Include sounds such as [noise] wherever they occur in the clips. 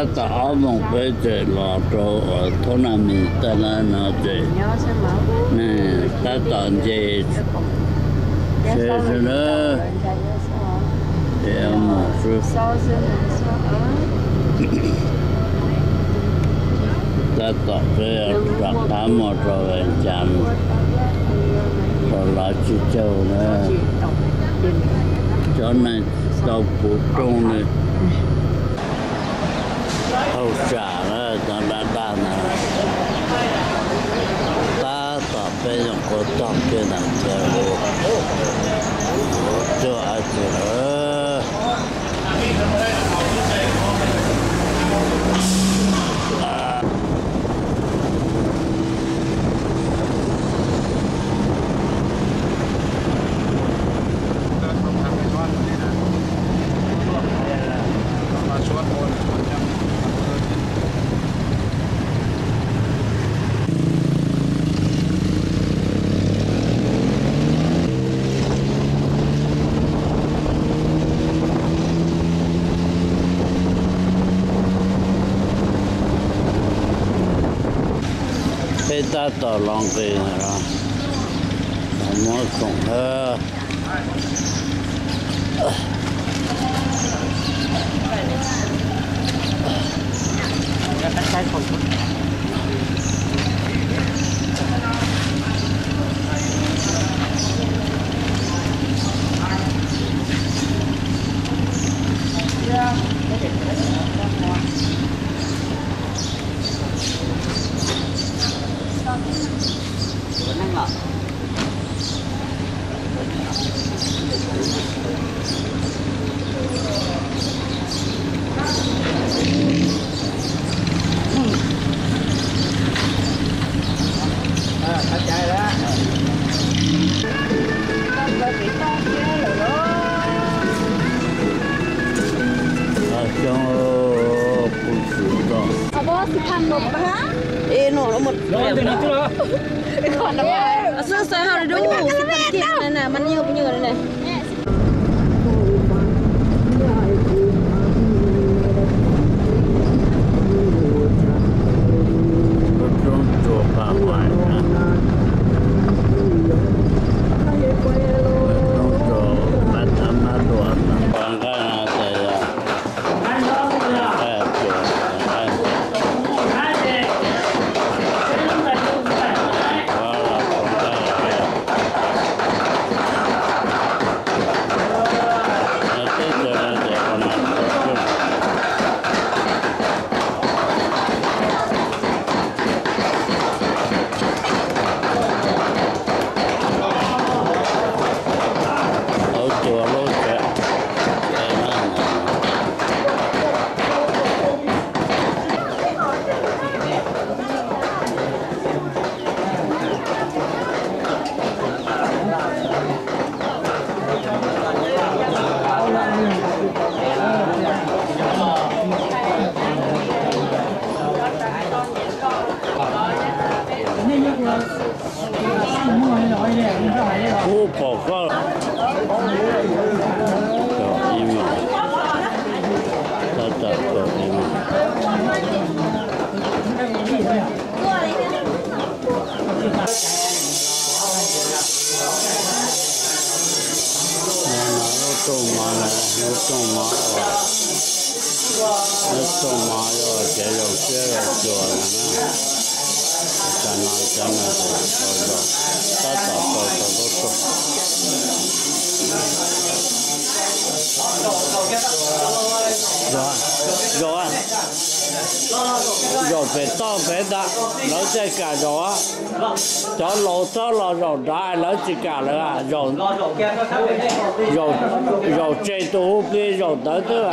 ta tạo một cái chế lò trâu ở thôn nam ta là nó chế nè ta tạo chế chế cho nó để một số ta tạo cái đặt tám một rồi chạm rồi là chỉ châu nữa cho nên tàu phụ trung này hậu trả là nó đã đàn là ta tập bây giờ có tập cái nào chơi cho ai chơi bây ta tỏ lòng kỳ này đó mỗi cùng hơn ở trong phụ sử đó Apa si Pano ba? Eh no, một cái con đó. Sơ sơ hao đủ. Si Pano này nè, mình như như này nè. có trong chùa bà ngoại đó 好渴了。Rồi. Rồi. Rồi, phải to, phải đã nó sẽ cả rồi cho lỗ cho lỗ rồi đã nó chỉ cả là rồi. Rồi. Rồi chơi tu kia rồi tới tức là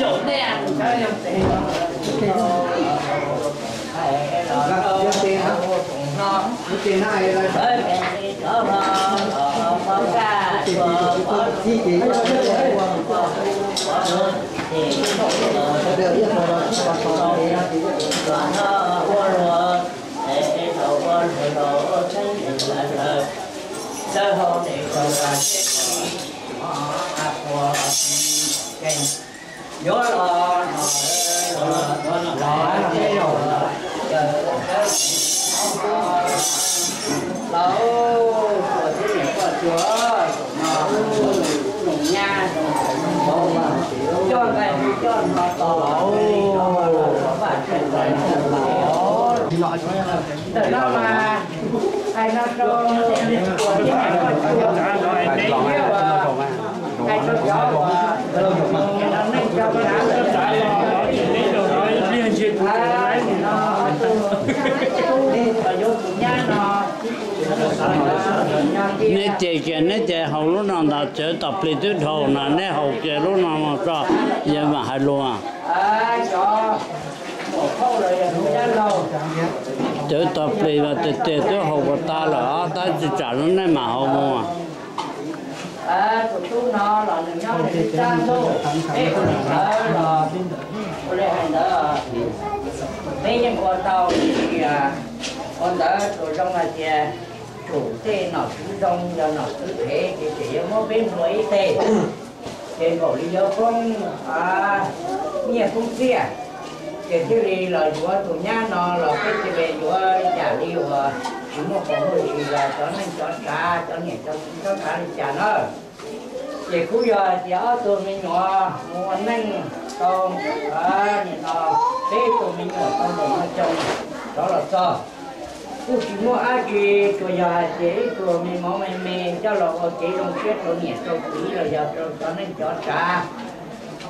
chỗ đèn tiền này là tới cái đó mà cho rồi là rồi để đầu con thì đầu thấy là rồi cái gió lâu của thế này của chúa nha cho cái cho nó tổ và chuyện này từ đó mà thầy nó cho của thế này của chúa cho nó nó nè chị kia nè chị hậu lúc nào đã chơi tập đi tới hậu nè nè hậu kia lúc nào mà cho giờ mà hay luôn à. À chơi tập đi mà từ từ tới hậu của ta là, ta chỉ trả nó nè mà hậu mua à à à tụi tôi nó là đừng nhau để đi sang thôi. thế còn đỡ là có lẽ hành đỡ mấy nhân của tàu thì à con đỡ tụi trong là chị chủ thế nó chú trong giờ nó cứ thế. Thì chỉ có bên núi thế trên cổ lý do không à nhiều không kia. Cái thứ là chúa tụi nhá nó là cái gì về chúa trả liều à chúng nó có người gì là cho nên cho cha cho nhẹ cho cho cha đi trả nó về cú giờ thì ở tụi mình nhỏ mua nên tôm à nhìn nó thế tụi mình nhỏ tôm đồ nó trông đó là sao cú chỉ mua ai chị tụi giờ chị tụi mình mong mình mình cho lọ chị đồng kết tụi nhẹ cho quý là giờ cho nên cho cha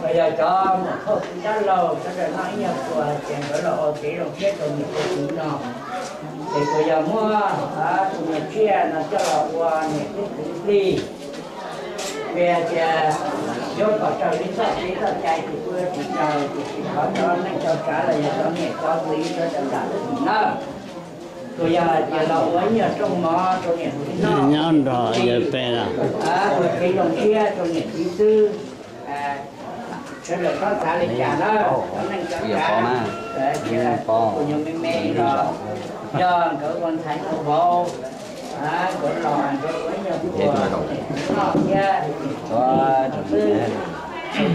bây giờ cho một khẩu đã lâu cho nên nói nhập của chuyện đó là ô chỉ đồng kết tụi nhẹ tụi quý nó thì bây giờ mua à tụi nhẹ chia nó cho là qua nhẹ tụi quý về cha vô có trời đi sao đi sao chạy thì quê thì trời thì chỉ có cho nó cho trả lời cho nhẹ cho quý cho trả lời nó rồi giờ giờ là với nhờ trong mò trong nhẹ nó nhớ rồi giờ về là à rồi cái đồng kia trong nhẹ thứ tư cho được có trả lời trả nó cho nên cho trả để kia của nhiều mẹ mẹ rồi. cho cỡ con thấy nó vô à cỡ lò cỡ với nhờ của nó kia cho tư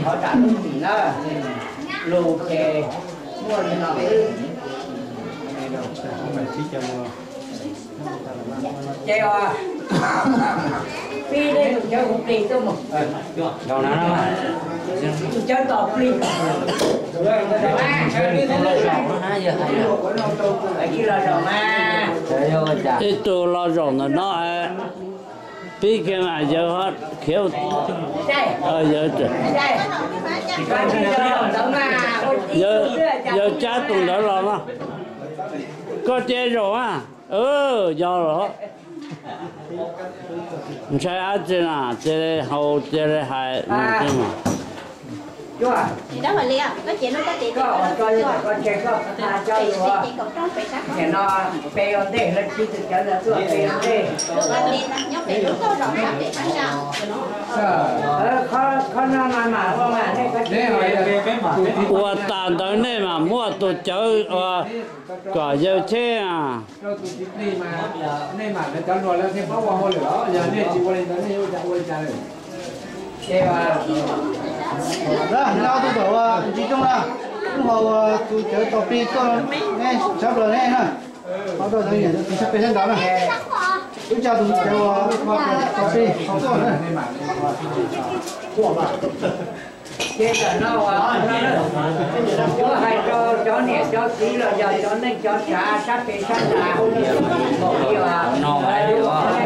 họ trả lúc gì nó lù kề. Mua lên nó chơi à phi đây được chơi một kỳ tôi một đầu nào đâu mà chơi tọt phi. Kia rồi mà cái tôi lo rồi là nó ấy biết cái mà giờ hết đây. Ờ giờ trời đi rồi giờ giờ cha tụi đó lo nó có chơi rồi à ừ giờ rồi không sai ai chơi à chơi hậu chơi hai cái mà Chú à? Thì đó là Lia, có chuyện nó có tiền Có ổn cho cho con trẻ không? Mà cho rồi? Chị cũng trong phải sáng Thì nó bê ổn đề là chi thực chất là tôi bê ổn đề Được anh đi nè, nhóc bê đúng có rộng lắm để sáng sao khó, khó mà mà không mà Nên có chuyện Ủa tàn tới này mà mua tụ chớ Quả ờ, dâu chê à. Rồi tụ chít đi mà. Nên mà cháu nổi lên thêm bó hoa kêu à đó nó tôi bảo à chỉ trong là cũng hầu tôi chở tàu pin tôi nghe sắp rồi nghe ha họ tôi thấy nhận tôi sắp bên đó nè tôi chào tôi chào tàu pin không tôi nữa kêu là nó à nó hay cho cho nè cho tí là giờ cho nên cho trà sắp bên sắp trà không hiểu không hiểu à nó hay điều à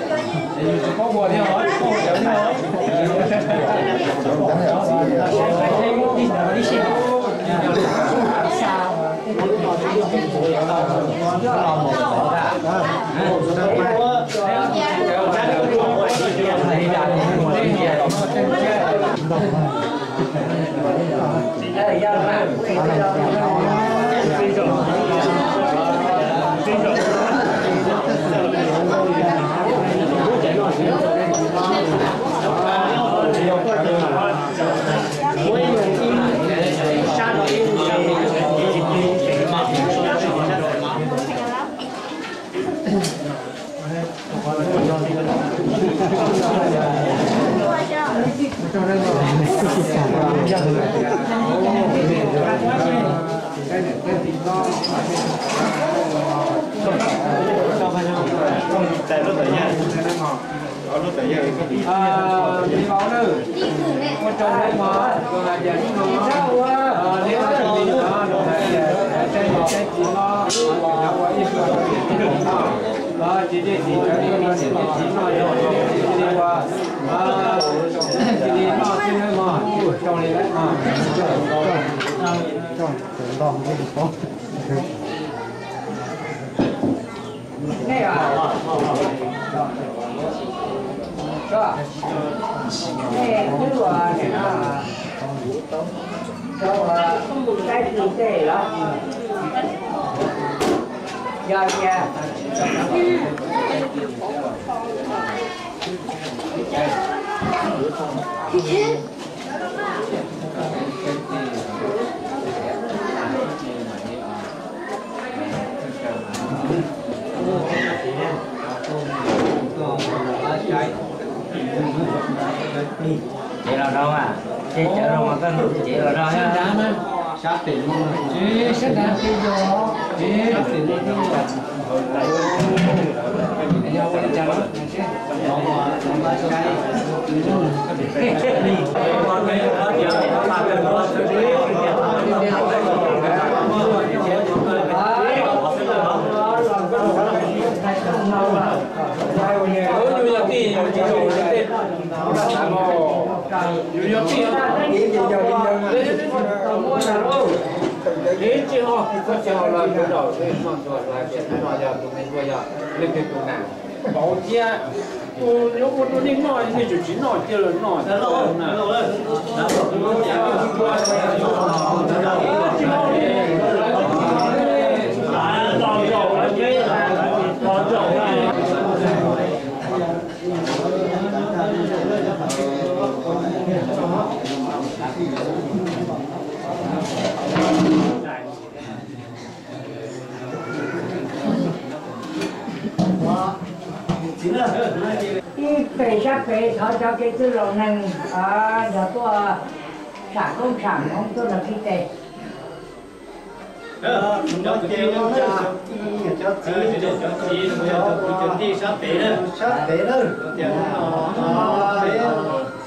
có tiền có tiền thôi sướng luôn nè Dạ, lý cho bạn nào? Cho bạn nào? đâu có đi chơi chúng mua chơi một chúng có bùa theo hỏi có chấm theo hỏi đi xem à đi báo nữ con chồng đây mà rồi là giờ đi nó à nếu mà đi nó rồi là giờ chơi chơi chỉ nó nó quá ít rồi đó chỉ đi chỉ cái nó chỉ chỉ nó rồi chỉ đi qua à chỉ đi nó xin hơi mà trong này đấy mà Cho, cho đòn cái gì không? Này à đó này cái đồ này là cho cái gì thế đó dạ dạ chị là đâu à chị chở đâu mà có chị là đâu ha Sát tiền luôn. Ê, sẽ đạt cái gió Ê, sát tiền luôn Nhau quay chào nó Đến chị họ có chào là cái đầu cái con chuột là cái nó giờ tụi mình bây giờ lên cái tụi nào bảo chia nếu một đôi linh nói thì chỉ chỉ nói chia là nói thế rồi nè 我，你北下北，他叫给子老人啊，那个厂工厂很多人去的。嗯，多钱呢？一月多钱？一月多钱？一月多钱？一月多钱？一月多钱？一月多钱？一月多钱？一？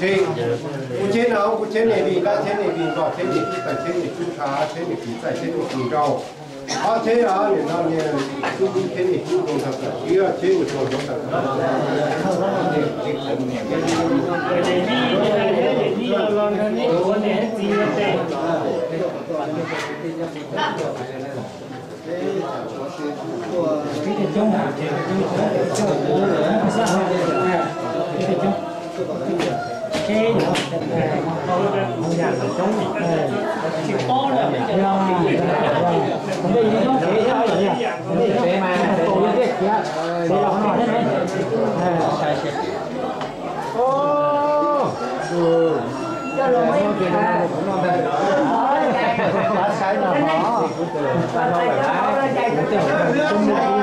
thì cụ chế nào cụ chế này vì các chế này vì có chế này khi phải chế này chú khá chế này khi phải chế này chú rau à chế à thì nó nè, chú đi chế này chú không thật là chỉ chế một số không thật chế không nhà là chống chỉ to là chơi không vấn đề nó chế sao nhỉ vấn đề chế mà tổ liên kết kia chế là nó thế này sai sai ô cho lo mấy cái sai là nó phải phải cũng tìm chung Ôi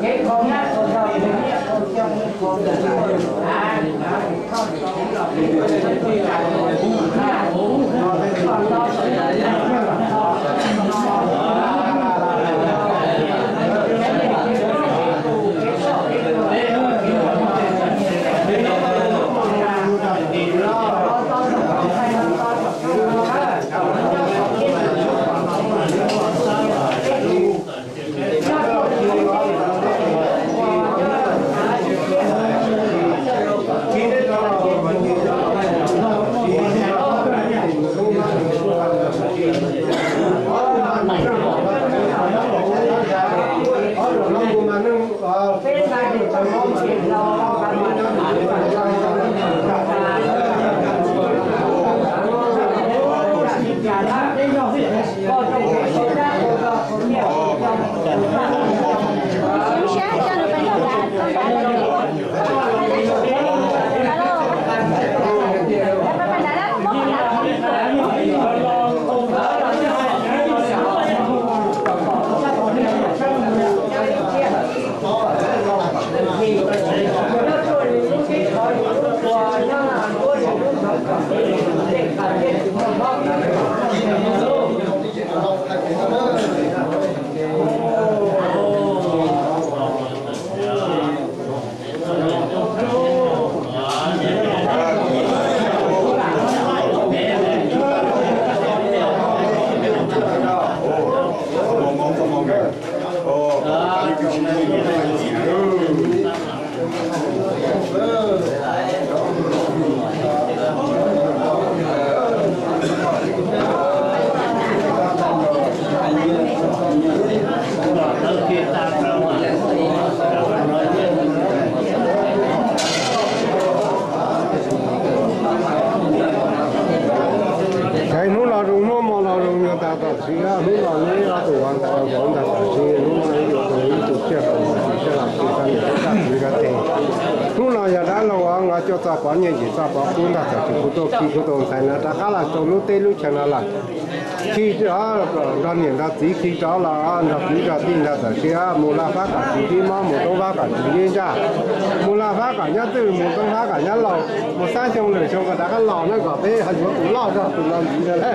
เก็บของนักคนเราอยู่ในนี้คนเจ้ามือของเดินทางข้าวของเราเนี่ก 哦，对，首先我告诉你，我叫胡胡。Cũng ta ta chụp có đồ khi có đồ sai nó đã khá là cho lúc tê lúc chẳng là khi đó ra niệm ra tí khi đó là nó chỉ ra tin ra ta chỉ là mua la phát cả chỉ đi mà mua tông phát cả chỉ đi ra mua la phát cả nhá từ mua tông phát cả nhá lầu mua sang xong lửa xong cái đã cái lò nó có thế hình như cũng lò ra cũng làm gì đấy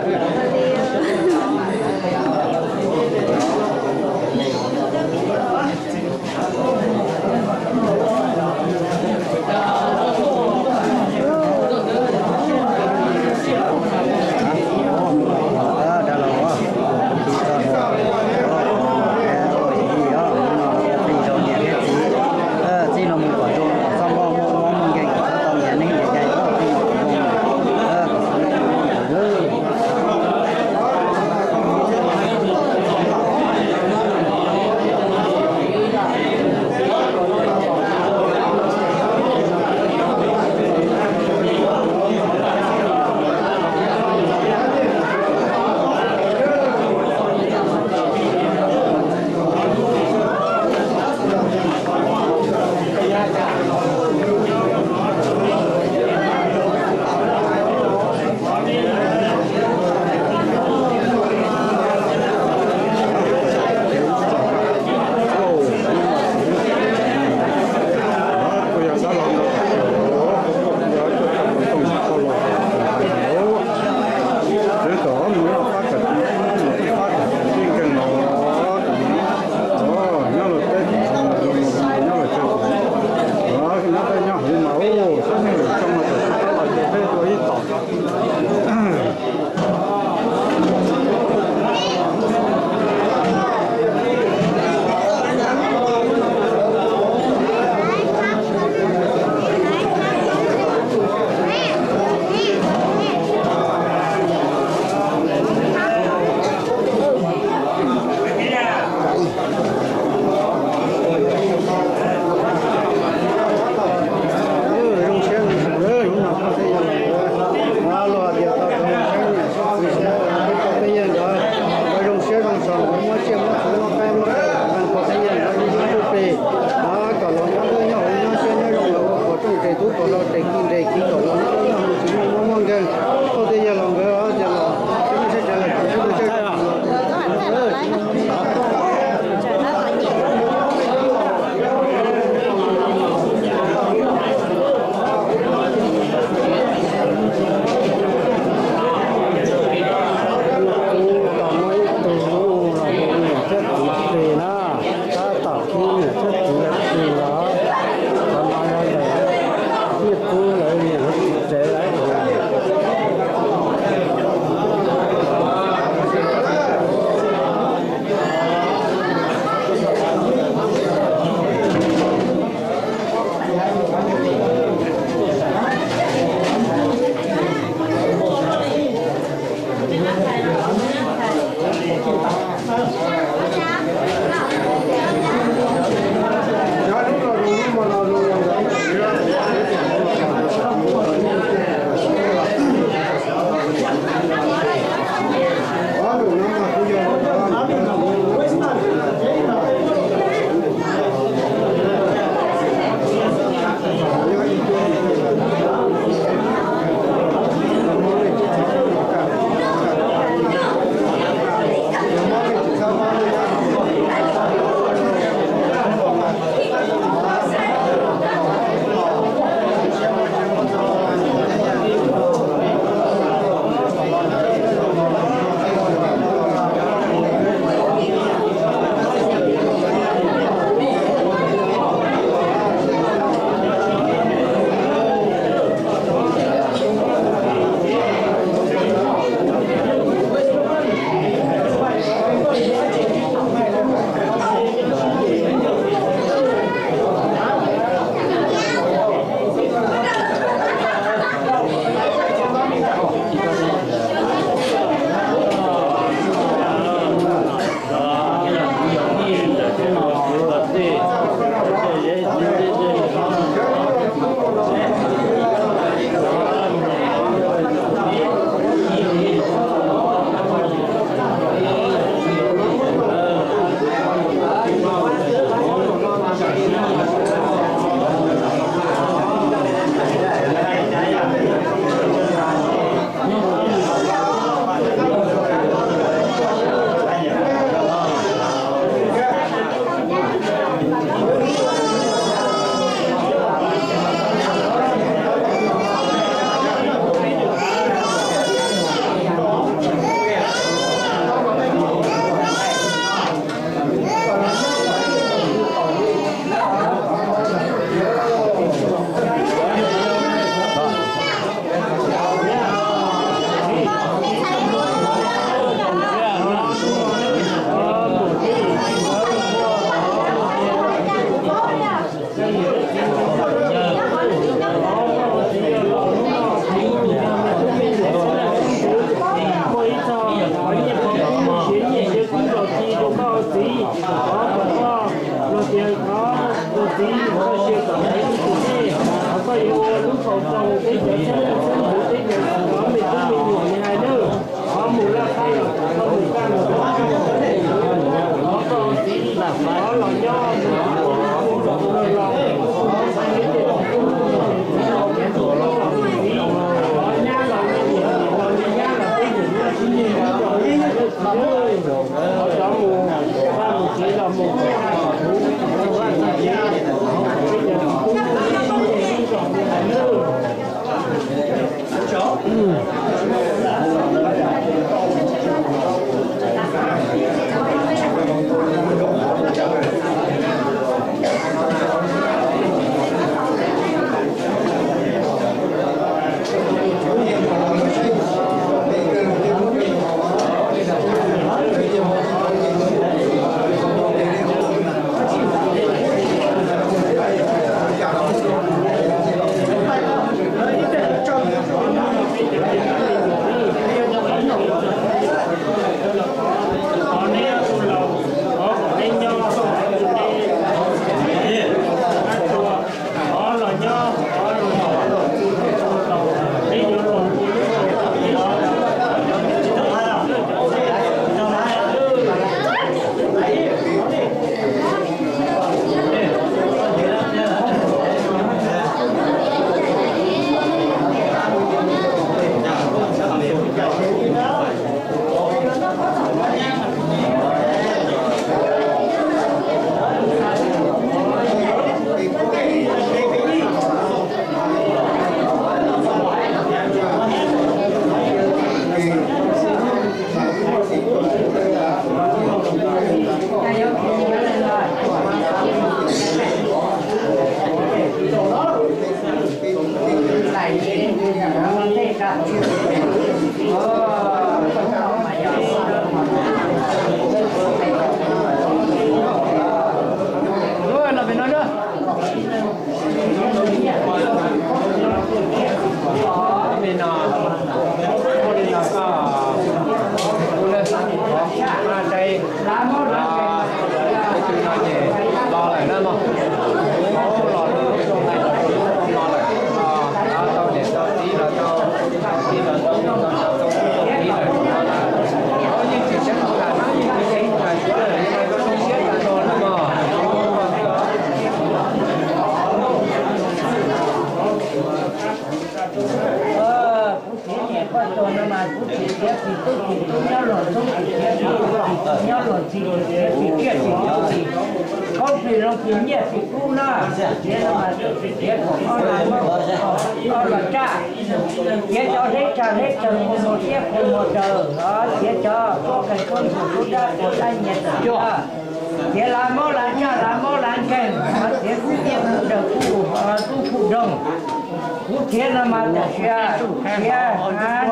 Cũng thế là mà ta xe xe à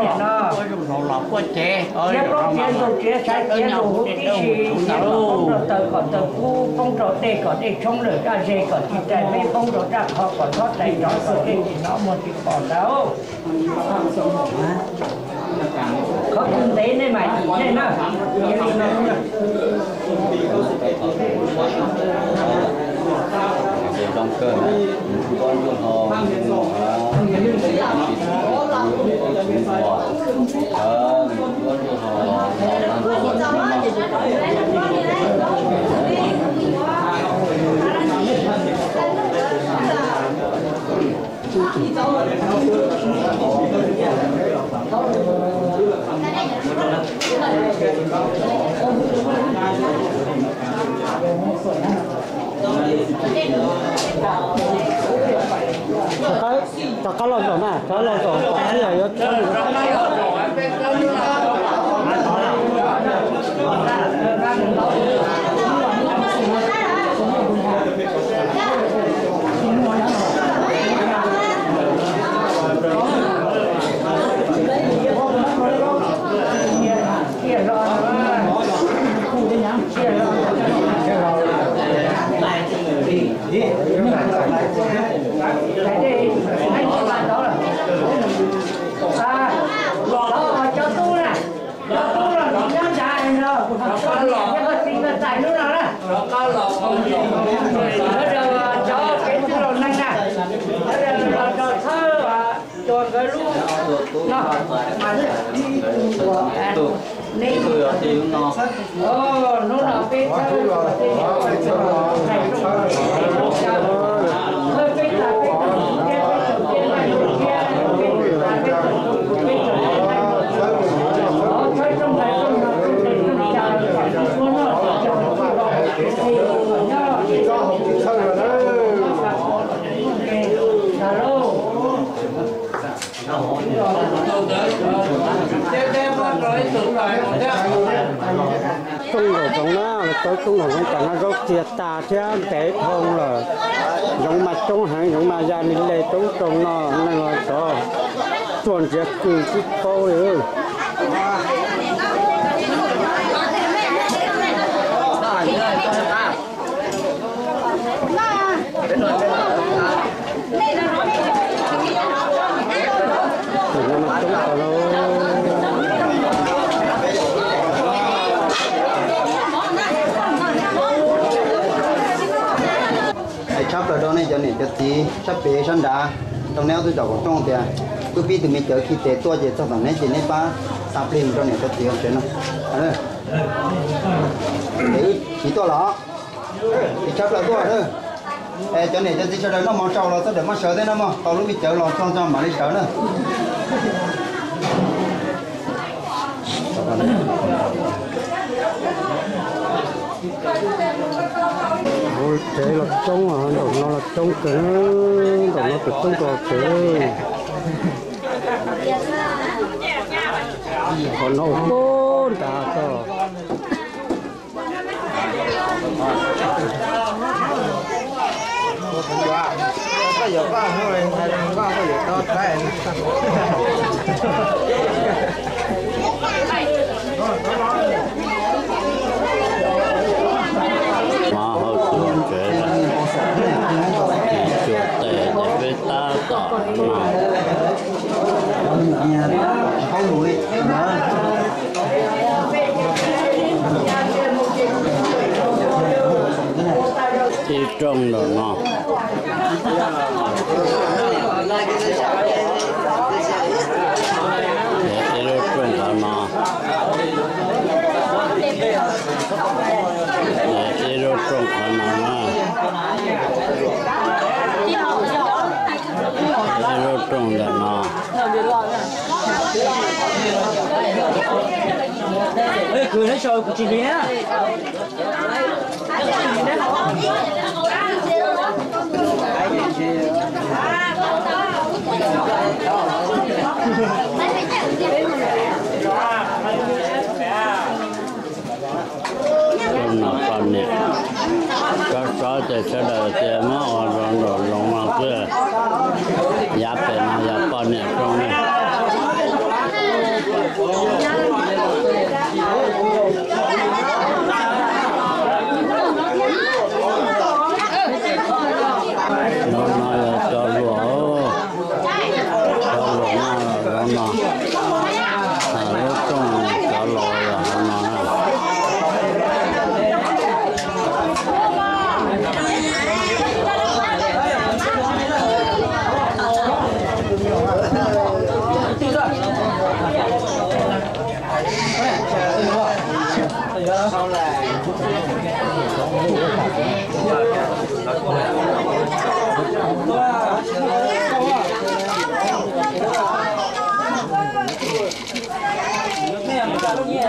nhẹ nó chế có chế đồ chế sai chế đồ hút đi xì phong đồ tờ còn tờ cu phong đồ tê còn tê 冲 lửa ra dê còn chỉ chạy mấy phong đồ ra họ còn thoát đầy đó sự cái gì nó một cái bỏ đâu có kinh tế này mà chỉ này nó trong cơ con luôn hồ Thank you cá lò rồi mà. Cá lò rồi. cái này nó chia rồi chia rồi cái đi anh cho bạn đó là à đó cho tu nè cho tu là nó nhắm dài rồi con lọ cái xin cái tài nữa nào nè có lò bây giờ cho cái thứ đồ năng nè bây giờ là cho thơ và cho cái lũ nó mà nên Ồ, nó là cái thơ Hơi cái là cái đầu tiên là cái đầu tiên là đầu tiên là cái đầu tiên Đó, thấy trong này trong này trong này trong này trong này trong này cho học chữ thân rồi đấy Alo. chế đem rồi tự lại một thế không rồi trong tôi không rồi cả nó rốt thiệt, ta thế để thôn rồi. Giống mà trong hàng giống mà gia đình lệ trong trong nó nó là cho chuẩn sẽ cử chút câu rồi nhưng mà trong cả nó ai chấp này cho cho tí sắp bể sân đá trong neo tôi đọc trong tiền tôi biết từ mình chờ khi tế tua gì trong thằng này chỉ nên ba sắp lên cho nên cho tí không chuyện nào đấy chỉ tua lọ thì chấp là tua thôi. Ê, cho nên cho tí cho đây nó mong trâu là tôi để mà sợ thế nó mà. Tao lúc bị chở lò xong xong mà đi sợ nữa [laughs] [laughs] chế là trông à, đồng nó là trông cái đồng nó cũng trông vào cái còn nó bốn cả cơ bây giờ có thôi có bây giờ tốt đấy mà họ tưởng chế là thì chuột tệ để với ta tỏ mà không đuổi đó thì trông rồi nó để thì nó trông vào nó để thì nó trông vào nó mà để nó trông vào nó cười nó sôi của chị Vy á con nào con nè mà ở trong đó lòng mà cứ giá bền là con nè này nó nói là cho lúa cho lúa nó nó nó trong cho là nó